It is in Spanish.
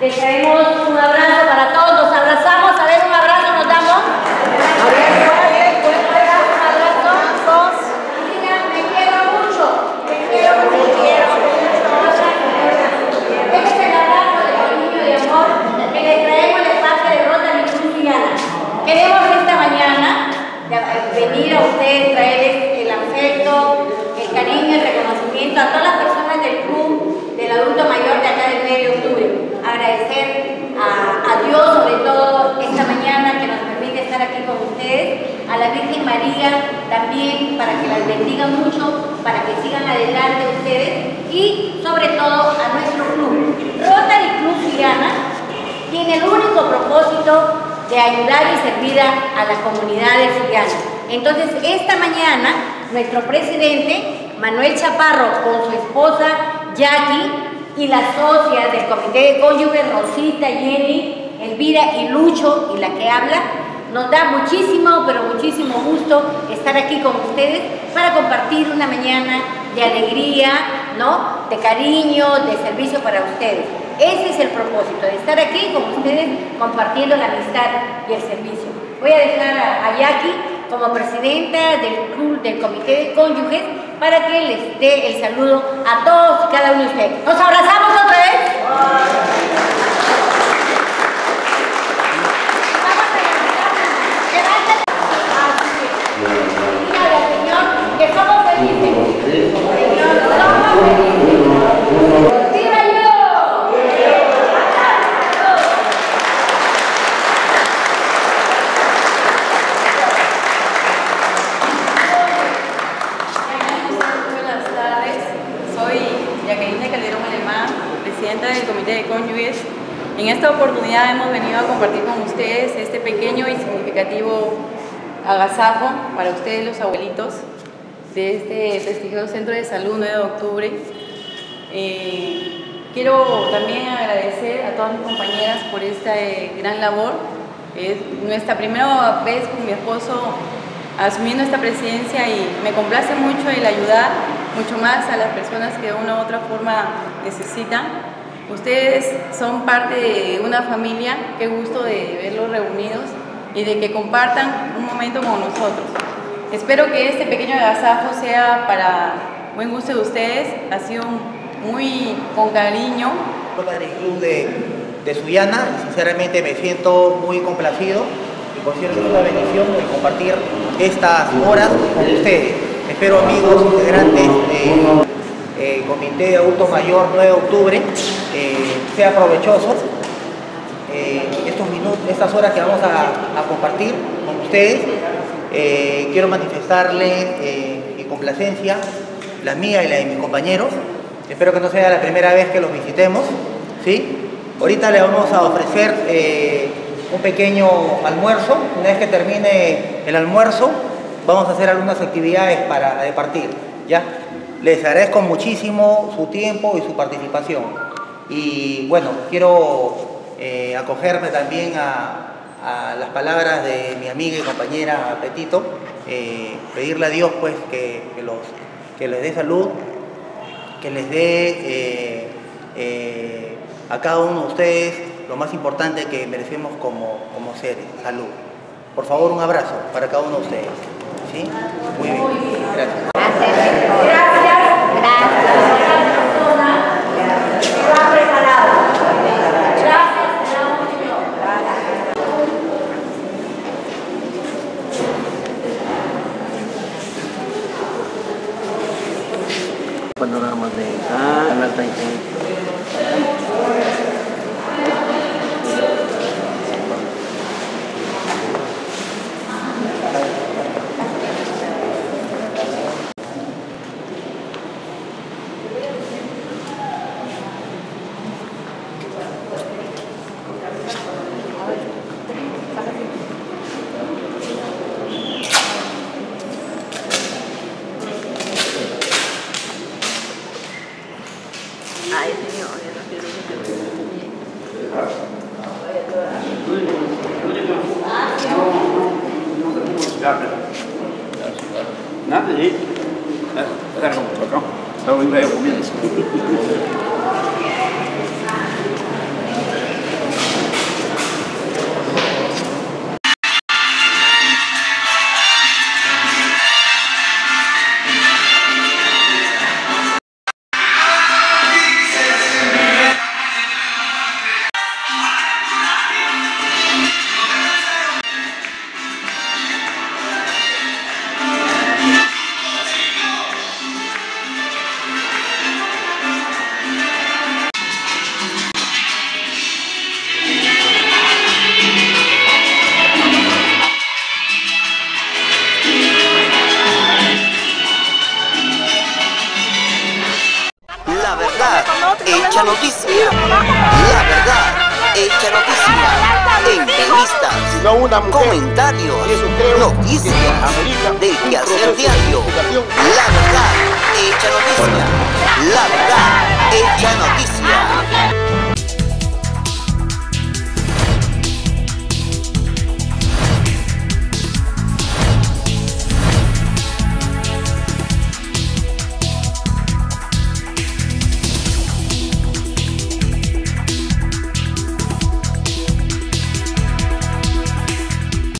Le traemos un abrazo. También para que las bendiga mucho, para que sigan adelante ustedes y sobre todo a nuestro club. Rotary Club Suyana tiene el único propósito de ayudar y servir a, la comunidad de Suyana. Entonces, esta mañana, nuestro presidente, Manuel Chaparro, con su esposa Jackie y las socias del Comité de Cónyuges, Rosita, Jenny, Elvira y Lucho, y la que habla, nos da muchísimo, pero muchísimo gusto estar aquí con ustedes para compartir una mañana de alegría, ¿no? De cariño, de servicio para ustedes. Ese es el propósito, de estar aquí con ustedes compartiendo la amistad y el servicio. Voy a dejar a, Jackie como presidenta del club del comité de cónyuges para que les dé el saludo a todos y cada uno de ustedes. ¿Nos abrazamos otra vez? En esta oportunidad hemos venido a compartir con ustedes este pequeño y significativo agasajo para ustedes los abuelitos de este prestigioso Centro de Salud 9 de octubre. Eh, quiero también agradecer a todas mis compañeras por esta eh, gran labor. Es nuestra primera vez con mi esposo asumiendo esta presidencia y me complace mucho el ayudar mucho más a las personas que de una u otra forma necesitan. Ustedes son parte de una familia, qué gusto de verlos reunidos y de que compartan un momento con nosotros. Espero que este pequeño agasajo sea para buen gusto de ustedes, ha sido muy con cariño. el club de, de Suyana, sinceramente me siento muy complacido y considero que es una bendición compartir estas horas con ustedes. Espero amigos integrantes de eh, Comité de Adulto Mayor 9 de octubre eh, sea provechoso. Eh, estos minutos, estas horas que vamos a, compartir con ustedes, quiero manifestarle mi complacencia, la mía y la de mis compañeros. Espero que no sea la primera vez que los visitemos. ¿sí? Ahorita le vamos a ofrecer un pequeño almuerzo. Una vez que termine el almuerzo, vamos a hacer algunas actividades para departir. ¿ya? Les agradezco muchísimo su tiempo y su participación. Y bueno, quiero eh, acogerme también a, las palabras de mi amiga y compañera Petito, eh, pedirle a Dios pues que, los, que les dé salud, que les dé eh, a cada uno de ustedes lo más importante que merecemos como, como seres, salud. Por favor, un abrazo para cada uno de ustedes. ¿Sí? Muy bien. Gracias. Panoramas de ah, la gì? Ờ, ra không, có không? Đâu đi về không biết. Isso. hecha noticia. La verdad hecha noticia. Entrevistas, No una mujer. comentarios, noticias del quehacer diario. La